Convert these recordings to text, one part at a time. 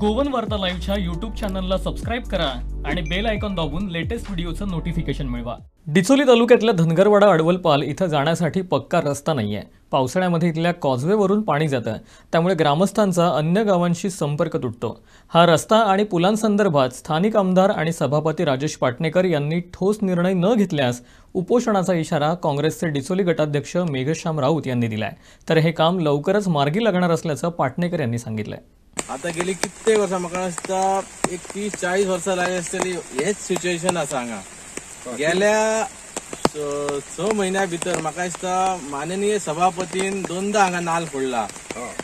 Goan वार्ता लाईव्हच्या YouTube चॅनलला सबस्क्राईब करा आणि बेल आयकॉन दाबून लेटेस्ट व्हिडिओचं नोटिफिकेशन मिळवा. डिचोली तालुक्यातल्या धनगरवाडा अडवलपाल इथं जाण्यासाठी पक्का रस्ता नाहीये. पावसाळ्यामध्ये इथल्या कॉजवेवरून पाणी जातं. त्यामुळे ग्रामस्थांचा अन्य गावांशी संपर्क तुटतो. हा रस्ता आणि पुलांसंदर्भात स्थानिक आमदार आणि सभापती राजेश पाटणेकर यांनी ठोस निर्णय न घेतल्यास उपोषणाचा इशारा काँग्रेसचे डिचोली गटाध्यक्ष मेघश्याम राऊत यांनी दिलाय. तर हे काम लवकरच मार्गी लागणार असल्याचं पाटणेकर यांनी सांगितलंय. आता गेली कित्येक वर्सां म्हाका दिसता एक तीस चाळीस वर्सां लागली आसतली हेच सिच्युएशन आसा हांगा गेल्या स- म्हयन्या भितर म्हाका दिसता माननीय सभापतीन दोनदा हांगा नाल फोडला.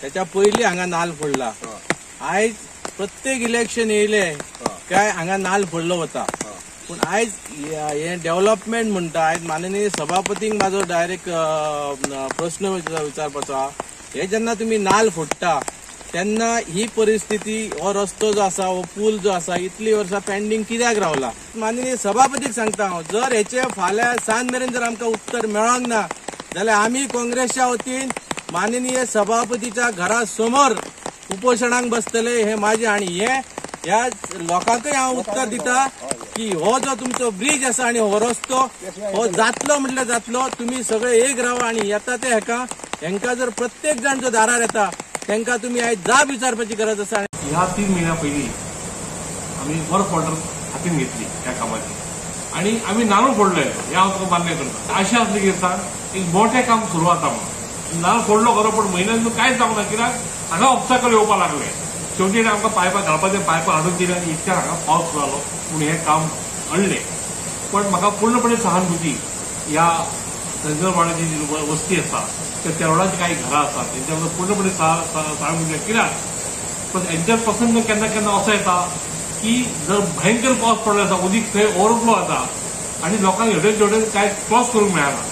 त्याच्या पयलीं हांगा नाल फोडला. आयज प्रत्येक इलेक्शन येयले काय हांगा नाल फोडलो वता पूण आयज हे डेव्हलपमेंट म्हणटा आयज माननीय सभापतीक म्हाजो डायरेक्ट प्रश्न विचार- विचारपाचो आहा हे जेन्ना तुमी नाल फोडटा तेन्ना ही परिस्थिती हो रस्तो जो आसा हो पूल जो आसा इतली वर्सां पेंडिंग कित्याक रावला? माननीय सभापतीक सांगता हांव जर हेचे फाल्यां सांज मेरेन जर आमकां उत्तर मेळोंक ना जाल्यार आमी काँग्रेसच्या वतीन माननीय सभापतीच्या घरा समोर उपोषणाक बसतले हे माझे आणि हे ह्या लोकांकय हांव उत्तर दिता की हो जो तुमचो ब्रिज आसा आणि हो रस्तो हो जातलो म्हटल्यार जातलो तुमी सगळे एक रावा आणि येता ते हेका. हेंका जर प्रत्येक जाण जो दारार येता त्यांना तुमी आयज जाब विचारपाची गरज आसा ह्या तीन महिन्या पयलीं आमी वर्क ऑर्डर हातीन घेतली त्या कामाची. आणि आम्ही नाणं फोडले हे हांव तुका मान्य करता. अशें आसले की सांग एक मोठे काम सुरू जाता म्हणून नाणं फोडलो खरो पण म्हयन्यान कांयच जावंक ना कित्याक हांगा ऑब्स्टाकल येवपाक लागले. शेवटी आमकां पायपां घालपाचें पायपां हाडून दिले आनी इतक्या हांगा पावस सुरू जालो पूण हें काम अडलें पण म्हाका पूर्णपणे सहानुभूती ह्या धनगरवाड्याची जी वस्ती आसा त्या तेरवडाची काही घरां आसात तेंच्या पूर्णपणे सहा- सहा- कित्याक पण यांच्यात प्रसंग केन्ना केन्ना असो येता की जर भयंकर पावस पडलो आसा उदीक थंय ओव्हरफ्लो जाता आणि लोकांक हेवटेन तेवडेन काय क्रॉस करूंक मेळना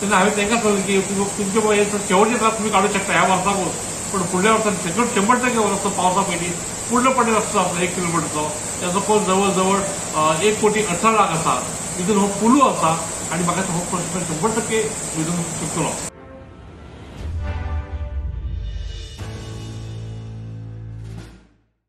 तेन्ना हांवें तांकां सांगलें की तुमचे पळय हे शेवटचे त्रास तुम्ही काडूंक शकता ह्या वर्साकूच पण फुडल्या वर्सान शेकड शंबर टक्के रस्तो पावसा पयलीं पूर्णपणे रस्तो आसलो एक किलोमिटरचो. त्याचो कोण जवळ जवळ एक कोटी अठरा लाख आसा तितून हो पुलू आसा आणि म्हाका हो प्रश्न शंबर टक्के विजून चुकतलो